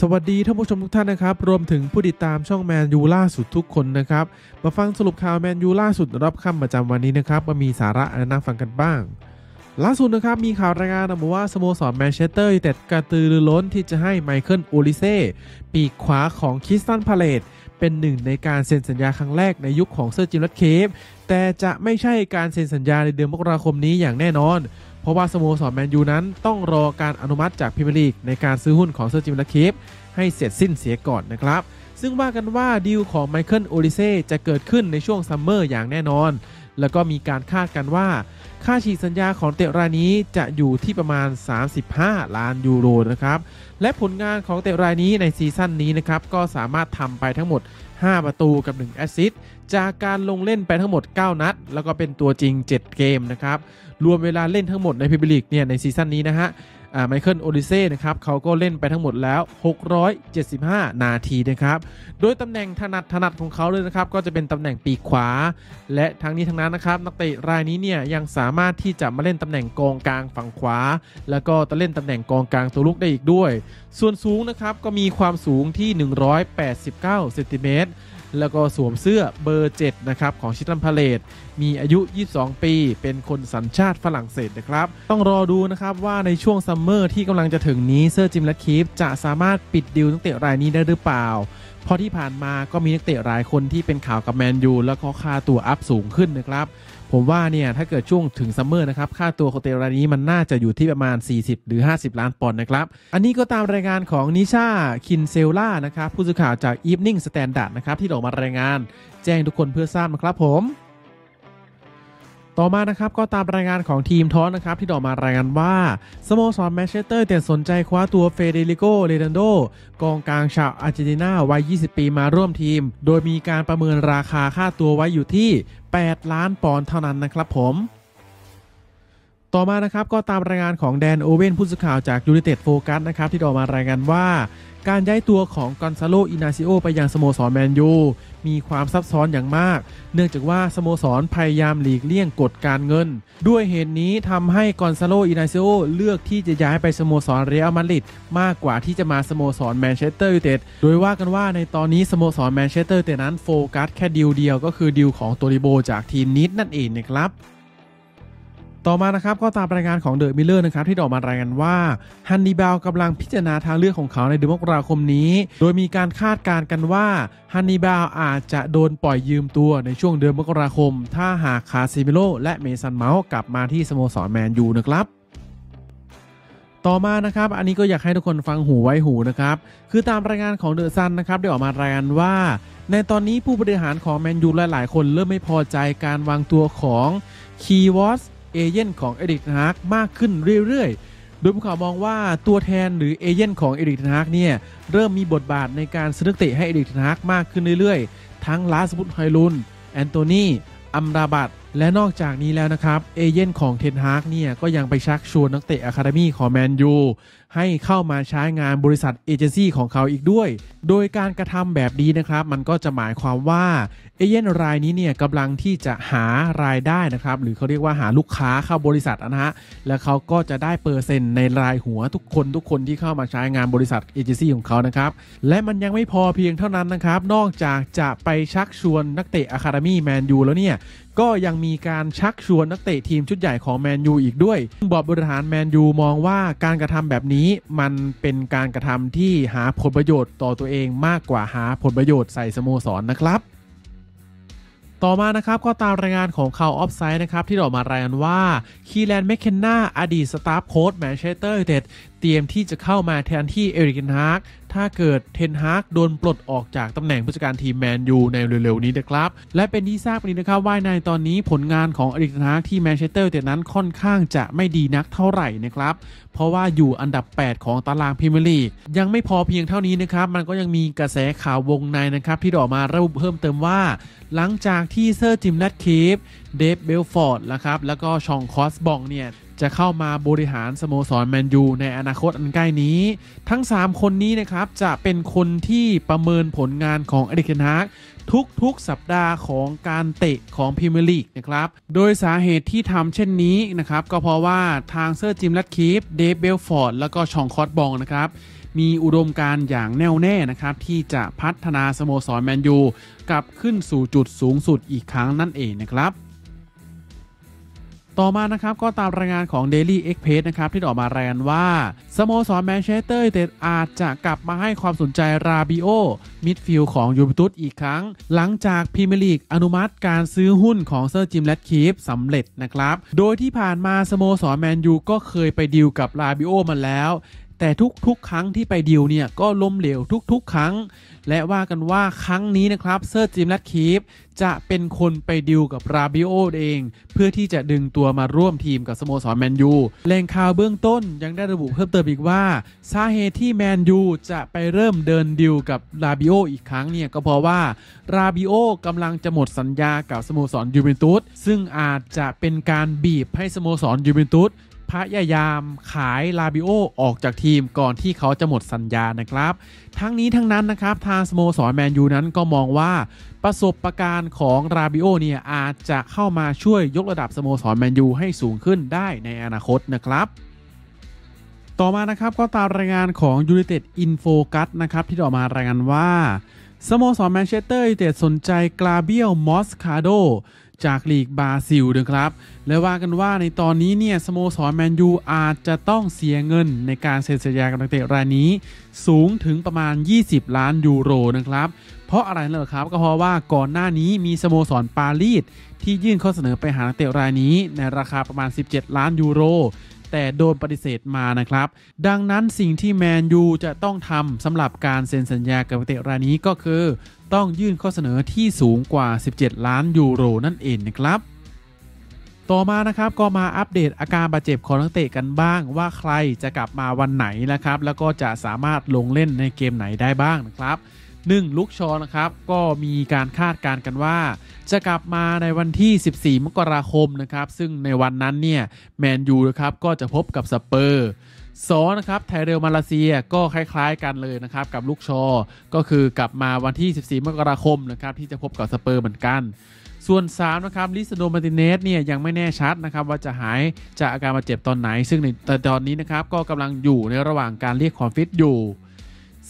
สวัสดีท่านผู้ชมทุกท่านนะครับ รวมถึงผู้ติดตามช่องแมนยูล่าสุดทุกคนนะครับ มาฟังสรุปข่าวแมนยูล่าสุดรับค่ำประจำวันนี้นะครับมามีสาระอะไรน่าฟังกันบ้าง ล่าสุดนะครับมีข่าวรายงานออกมาว่าสโมสรแมนเชสเตอร์ยูไนเต็ดกระตือรือร้นที่จะให้ไมเคิลโอลิเซ่ปีกขวาของคริสตัลพาเลซเป็นหนึ่งในการเซ็นสัญญาครั้งแรกในยุคของเซอร์จิมแรตคลิฟฟ์แต่จะไม่ใช่การเซ็นสัญญาในเดือนมกราคมนี้อย่างแน่นอน เพราะว่าสโมสรแมนยูนั้นต้องรอการอนุมัติจากพรีเมียร์ลีกในการซื้อหุ้นของเซอร์จิมแรตคลิฟฟ์ให้เสร็จสิ้นเสียก่อนนะครับ ซึ่งว่ากันว่าดีลของไมเคิลโอลิเซ่จะเกิดขึ้นในช่วงซัมเมอร์อย่างแน่นอน แล้วก็มีการคาดกันว่า ค่าฉีกสัญญาของนักเตะรายนี้จะอยู่ที่ประมาณ 35 ล้านยูโรนะครับ และผลงานของนักเตะรายนี้ในซีซั่นนี้นะครับก็สามารถทำไปทั้งหมด 5 ประตูกับ 1 assist จากการลงเล่นไปทั้งหมด 9 นัด แล้วก็เป็นตัวจริง 7 เกมนะครับ รวมเวลาเล่นทั้งหมดในพรีเมียร์ลีกเนี่ยในซีซั่นนี้นะฮะ ไมเคิลโอลิเซ่นะครับเขาก็เล่นไปทั้งหมดแล้ว 675 นาทีนะครับ โดยตำแหน่งถนัดถนัดของเขาเลยนะครับ ก็จะเป็นตำแหน่งปีกขวา และทั้งนี้ทั้งนั้นนะครับ นักเตะรายนี้เนี่ยยังสามารถที่จะมาเล่นตำแหน่งกองกลางฝั่งขวา แล้วก็จะเล่นตำแหน่งกองกลางตัวรุกได้อีกด้วย ส่วนสูงนะครับก็มีความสูงที่ 189เซนติเมตร แล้วก็สวมเสื้อเบอร์ 7 นะครับ ของคริสตัลพาเลซมีอายุ 22 ปี เป็นคนสัญชาติฝรั่งเศสนะครับ ต้องรอดูนะครับว่าในช่วงซัมเมอร์ที่กำลังจะถึงนี้เซอร์จิมแรตคลิฟฟ์จะสามารถปิดดีลนักเตะรายนี้ได้หรือเปล่า เพราะที่ผ่านมาก็มีนักเตะหลายคนที่เป็นข่าวกับแมนยูแล้วก็ค่าตัว up สูงขึ้นนะครับ ผมว่าเนี่ยถ้าเกิดช่วงถึงซัมเมอร์นะครับค่าตัวของนักเตะรายนี้มันน่าจะอยู่ที่ประมาณ 40 หรือ 50 ล้านปอนด์นะครับ อันนี้ก็ตามรายงานของนิชาคินเซลล่านะครับผู้สื่อข่าวจาก Evening Standard นะครับที่ออกมารายงาน แจ้งทุกคนเพื่อทราบนะครับผม ต่อมานะครับก็ตามรายงานของทีมทอล์กนะครับที่ออกมารายงานว่าสโมสรแมนเชสเตอร์ยูไนเต็ดสนใจคว้าตัวเฟเดริโกเรดันโดกองกลางชาวอาร์เจนตินาวัย 20 ปีมาร่วมทีม โดยมีการประเมินราคาค่าตัวไว้อยู่ที่ 8 ล้านปอนด์เท่านั้นนะครับผมต่อมานะครับก็ตามรายงานของแดนโอเว่นผู้สื่อข่าวจากยูนิเต็ดโฟกัสนะครับที่ออกมารายงานว่า การย้ายตัวของกอนซาโลอินาซิโอไปยังสโมสรแมนยูมีความซับซ้อนอย่างมาก เนื่องจากว่าสโมสรพยายามหลีกเลี่ยงกฎการเงิน ด้วยเหตุนี้ทำให้กอนซาโลอินาซิโอเลือกที่จะย้ายไปสโมสรเรอัลมาดริดมากกว่าที่จะมาสโมสรแมนเชสเตอร์ยูไนเต็ด โดยว่ากันว่าในตอนนี้สโมสรแมนเชสเตอร์ยูไนเต็ดนั้นโฟกัสแค่ดีลเดียวก็คือดีลของโตดิโบจากทีมนีซนั่นเองนะครับ ต่อมานะครับก็ตามรายงานของเดอะมิร์เรอร์นะครับที่ออกมารายงานว่าฮันนีบาลกำลังพิจารณาทางเลือกของเขาในเดือนมกราคมนี้ โดยมีการคาดการณ์กันว่าฮันนีบาลอาจจะโดนปล่อยยืมตัวในช่วงเดือนมกราคม ถ้าหากคาเซมิโรและเมสันเมาท์กลับมาที่สโมสรแมนยูนะครับต่อมานะครับ อันนี้ก็อยากให้ทุกคนฟังหูไว้หูนะครับ คือตามรายงานของเดอะซันนะครับได้ออกมารายงานว่า ในตอนนี้ผู้บริหารของแมนยูหลายๆ คนเริ่มไม่พอใจการวางตัวของคีวอส เอเย่นต์ของเอริกเทนฮากมากขึ้นเรื่อยๆ โดยผู้ข่าวมองว่าตัวแทนหรือเอเย่นต์ของเอริกเทนฮากเนี่ยเริ่มมีบทบาทในการซื้อนักเตะให้เอริกเทนฮากมากขึ้นเรื่อยๆ ทั้งราสมุสฮอยลุนด์แอนโทนีอัมราบัตและนอกจากนี้แล้วนะครับ เอเย่นต์ของเทนฮากเนี่ยก็ยังไปชักชวนนักเตะ academy ของแมนยู ให้เข้ามาใช้งานบริษัทเอเจนซี่ของเขาอีกด้วย โดยการกระทำแบบนี้นะครับ มันก็จะหมายความว่าเอเย่นต์รายนี้เนี่ยกำลังที่จะหารายได้นะครับ หรือเขาเรียกว่าหาลูกค้าเข้าบริษัทนะฮะ แล้วเขาก็จะได้เปอร์เซ็นต์ในรายหัวทุกคนทุกคนที่เข้ามาใช้งานบริษัทเอเจนซี่ของเขานะครับ และมันยังไม่พอเพียงเท่านั้นนะครับ นอกจากจะไปชักชวนนักเตะ academy แมนยูแล้วเนี่ยก็ยังมีการชักชวนนักเตะทีมชุดใหญ่ของแมนยูอีกด้วยบอร์ดบริหารแมนยูมองว่าการกระทำแบบนี้มันเป็นการกระทำที่หาผลประโยชน์ต่อตัวเองมากกว่าหาผลประโยชน์ใส่สโมสรนนะครับ ต่อมานะครับก็ตามรายงานของข่าวออฟไซด์นะครับที่ออกมารายงานว่าคีแรนแมคเคนนาอดีตสตาฟโค้ชแมนเชสเตอร์ยูไนเต็ด เตรียมที่จะเข้ามาแทนที่เอริกเทนฮากถ้าเกิดเทนฮากโดนปลดออกจากตำแหน่งผู้จัดการทีมแมนยูในเร็วๆนี้นะครับ และเป็นที่ทราบกันดีนะครับว่าในตอนนี้ผลงานของเอริกเทนฮากที่แมนเชสเตอร์ยูไนเต็ดนั้นค่อนข้างจะไม่ดีนักเท่าไหร่นะครับ เพราะว่าอยู่อันดับ 8 ของตารางพรีเมียร์ลีกยังไม่พอเพียงเท่านี้นะครับ มันก็ยังมีกระแสข่าววงในนะครับที่ออกมาระบุเพิ่มเติมว่า หลังจากที่เซอร์จิมแรดคีฟเดฟเบลฟอร์ดนะครับแล้วก็ฌองโคลดบล็องก์เนี่ย จะเข้ามาบริหารสโมสรแมนยูในอนาคตอันใกล้นี้ ทั้ง 3 คนนี้นะครับจะเป็นคนที่ประเมินผลงานของเอริคเทนฮากทุกๆ สัปดาห์ของการเตะของพรีเมียร์ลีกนะครับ โดยสาเหตุที่ทำเช่นนี้นะครับ ก็เพราะว่าทางเซอร์จิม แรตคลิฟฟ์ เดฟเบรลส์ฟอร์ด แล้วก็ฌองโคลดบล็องก์นะครับ มีอุดมการณ์อย่างแน่วแน่นะครับ ที่จะพัฒนาสโมสรแมนยูกลับขึ้นสู่จุดสูงสุดอีกครั้งนั่นเองนะครับ ต่อมานะครับก็ตามรายงานของ Daily Express นะครับที่ออกมารายงานว่าสโมสรแมนเชสเตอร์ยูไนเต็ดอาจจะกลับมาให้ความสนใจราบิโอมิดฟิลด์ของยูเวนตุสอีกครั้ง หลังจากพรีเมียร์ลีกอนุมัติการซื้อหุ้นของเซอร์จิมแรดคีฟสำเร็จนะครับ โดยที่ผ่านมาสโมสรแมนยูก็เคยไปดีลกับราบิโอมาแล้ว แต่ทุกๆ ครั้งที่ไปดีลเนี่ยก็ล้มเหลวทุกๆ ครั้ง และว่ากันว่าครั้งนี้นะครับเซอร์จิมแรตคลิฟฟ์จะเป็นคนไปดีลกับราบิโอเอง เพื่อที่จะดึงตัวมาร่วมทีมกับสโมสรแมนยูแหล่งข่าวเบื้องต้นยังได้ระบุเพิ่มเติมอีกว่าสาเหตุที่แมนยูจะไปเริ่มเดินดีลกับราบิโออีกครั้งเนี่ยก็เพราะว่าราบิโอกำลังจะหมดสัญญากับสโมสรยูเวนตุสซึ่งอาจจะเป็นการบีบให้สโมสรยูเวนตุส พยายามขายราบิโอออกจากทีมก่อนที่เขาจะหมดสัญญานะครับ ทั้งนี้ทั้งนั้นนะครับทางสโมสรแมนยูนั้นก็มองว่าประสบะการณ์ของราบิโอเนี่ยอาจจะเข้ามาช่วยยกระดับสโมสรแมนยูให้สูงขึ้นได้ในอนาคตนะครับต่อมานะครับก็ตามรายงานของ United In Focus นะครับที่ออกมารายงานว่า สโมสรแมนเชสเตอร์ยูไนเต็ดสนใจกาเบรียลมอสคาร์โด จากลีกบราซิลนะครับ และว่ากันว่าในตอนนี้เนี่ยสโมสรแมนยูอาจจะต้องเสียเงินในการเซ็นสัญญากับนักเตะรายนี้ สูงถึงประมาณ 20 ล้านยูโรนะครับ เพราะอะไรเหรอครับ ก็เพราะว่าก่อนหน้านี้มีสโมสรปารีสที่ยื่นข้อเสนอไปหานักเตะรายนี้ ในราคาประมาณ 17 ล้านยูโร แต่โดนปฏิเสธมานะครับ ดังนั้นสิ่งที่แมนยูจะต้องทำสำหรับการเซ็นสัญญากับนักเตะรายนี้ก็คือ ต้องยื่นข้อเสนอที่สูงกว่า 17 ล้านยูโรนั่นเองนะครับต่อมานะครับก็มาอัปเดตอาการบาดเจ็บของนักเตะกันบ้าง ว่าใครจะกลับมาวันไหนนะครับ แล้วก็จะสามารถลงเล่นในเกมไหนได้บ้างนะครับ 1ลุคชอว์นะครับ ก็มีการคาดการณ์กันว่า จะกลับมาในวันที่ 14 มกราคมนะครับ ซึ่งในวันนั้นเนี่ยแมนยูนะครับก็จะพบกับสเปอร์ส 2 นะครับไทเรลมาลาเซียก็คล้าย ๆ กันเลยนะครับกับลุคชอว์ ก็คือกลับมาวันที่ 14 มกราคมนะครับที่จะพบกับสเปอร์เหมือนกัน ส่วน3นะครับลิซานโดรมาร์ติเนซเนี่ยยังไม่แน่ชัดนะครับว่าจะหายจากอาการบาดเจ็บตอนไหน ซึ่งในตอนนี้นะครับก็กำลังอยู่ในระหว่างการเรียกความฟิตอยู่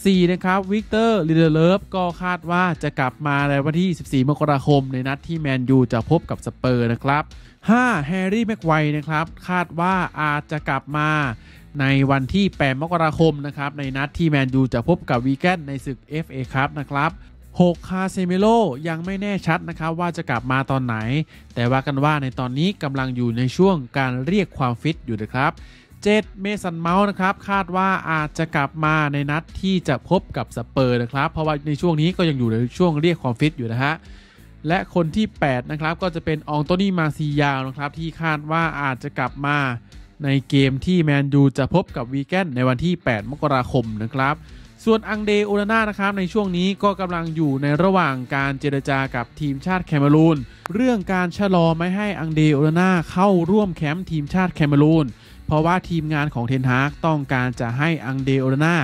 4 นะครับวิกเตอร์ลินเดเลิฟก็คาดว่าจะกลับมาในวันที่ 14 มกราคม ในนัดที่แมนยูจะพบกับสเปอร์นะครับ 5 แฮร์รี่แม็กไกวร์นะครับ คาดว่าอาจจะกลับมาในวันที่ 8 มกราคมนะครับ ในนัดที่แมนยูจะพบกับวีแกนในศึก FA คัพนะครับ 6 คาเซมิโร่ยังไม่แน่ชัดนะครับว่าจะกลับมาตอนไหน แต่ว่ากันว่าในตอนนี้กำลังอยู่ในช่วงการเรียกความฟิตอยู่นะครับ 7 เมสันเมาท์นะครับ คาดว่าอาจจะกลับมาในนัดที่จะพบกับสเปอร์นะครับ เพราะว่าในช่วงนี้ก็ยังอยู่ในช่วงเรียกความฟิตอยู่นะฮะ และคนที่ 8 นะครับ ก็จะเป็นอองโตนี่มาร์กซิยาลนะครับ ที่คาดว่าอาจจะกลับมาในเกมที่แมนยูจะพบกับวีแกนในวันที่ 8 มกราคมนะครับส่วนอังเดรโอนาน่านะครับในช่วงนี้ก็กำลังอยู่ในระหว่างการเจรจากับทีมชาติแคเมรูน เรื่องการชะลอไม่ให้อังเดรโอนาน่าเข้าร่วมแคมป์ทีมชาติแคเมรูน เพราะว่าทีมงานของเทนฮากต้องการจะให้อังเดรโอนาน่า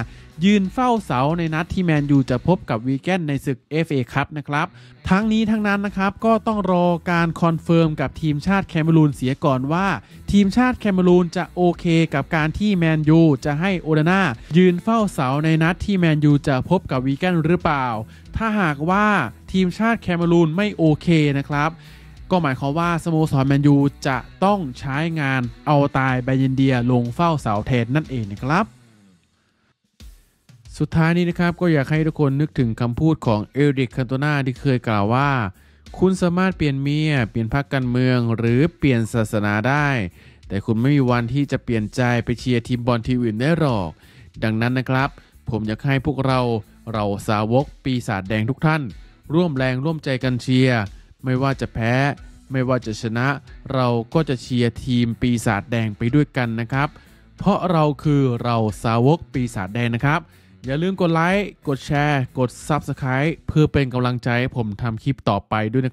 ยืนเฝ้าเสาในนัดที่แมนยูจะพบกับวีแกนในศึก FA คัพนะครับ ทั้งนี้ทั้งนั้นนะครับก็ต้องรอการ confirm กับทีมชาติแคเมรูนเสียก่อนว่า ทีมชาติแคเมรูนจะโอเคกับการที่แมนยูจะให้โอนาน่ายืนเฝ้าเสาในนัดที่แมนยูจะพบกับวีแกนหรือเปล่า ถ้าหากว่าทีมชาติแคเมรูนไม่โอเคนะครับ ก็หมายความว่าสโมสรแมนยูจะต้องใช้งานเอาตายไบยินเดียลงเฝ้าเสาแทนนั่นเองนะครับ สุดท้ายนี้นะครับก็อยากให้ทุกคนนึกถึงคำพูดของเอริกคันโตนาที่เคยกล่าวว่า คุณสามารถเปลี่ยนเมีย เปลี่ยนพรรคการเมือง หรือเปลี่ยนศาสนาได้ แต่คุณไม่มีวันที่จะเปลี่ยนใจไปเชียร์ทีมบอลทีมอื่นได้หรอก ดังนั้นนะครับ ผมอยากให้พวกเราเราสาวกปีศาจแดงทุกท่าน ร่วมแรงร่วมใจกันเชียร์ ไม่ว่าจะแพ้ ไม่ว่าจะชนะ เราก็จะเชียร์ทีมปีศาจแดงไปด้วยกันนะครับ เพราะเราคือเราสาวกปีศาจแดงนะครับ อย่าลืมกดไลค์ กดแชร์ กด Subscribe เพื่อเป็นกำลังใจให้ผมทำคลิปต่อไปด้วยนะครับ